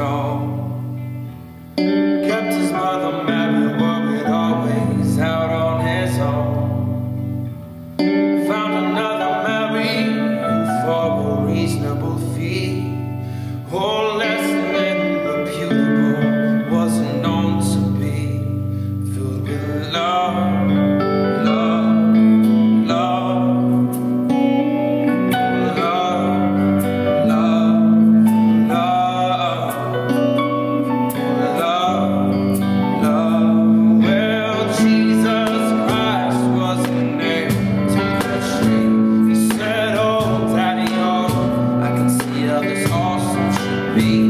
childhood lost being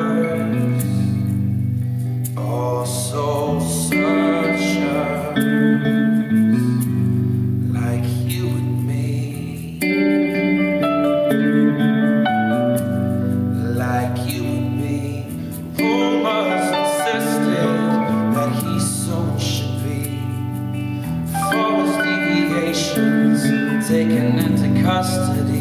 custody.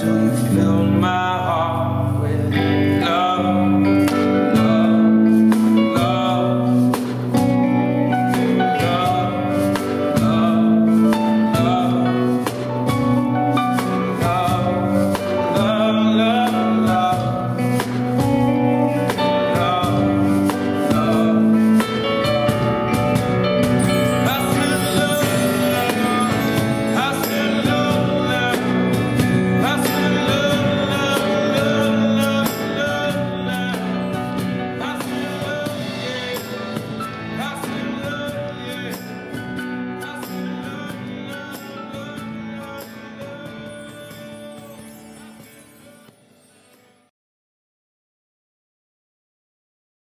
till you fill my